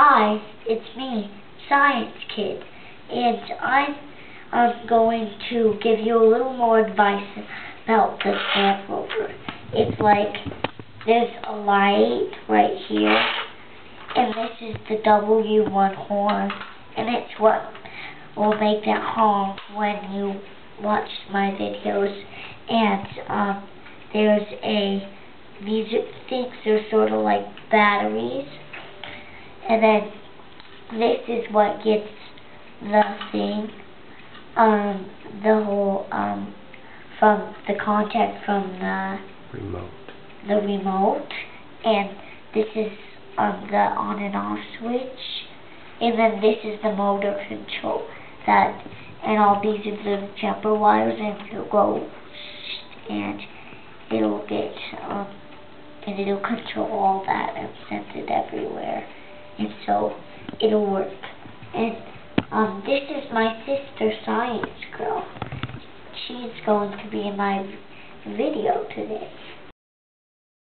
Hi, it's me, Science Kid, and I'm, I'm going to give you a little more advice about the Snap Rover. It's like, there's a light right here, and this is the W1 horn, and it's what will make that honk when you watch my videos, and um, there's a, these things are sort of like batteries, and then this is what gets the thing, um, the whole, um, from the contact from the remote. the remote, and this is um, the on and off switch, and then this is the motor control that, and all these are the jumper wires, and it'll go, and it'll get, um, and it'll control all that and send it everywhere and so it'll work. And um, this is my sister, Science Girl. She's going to be in my video today.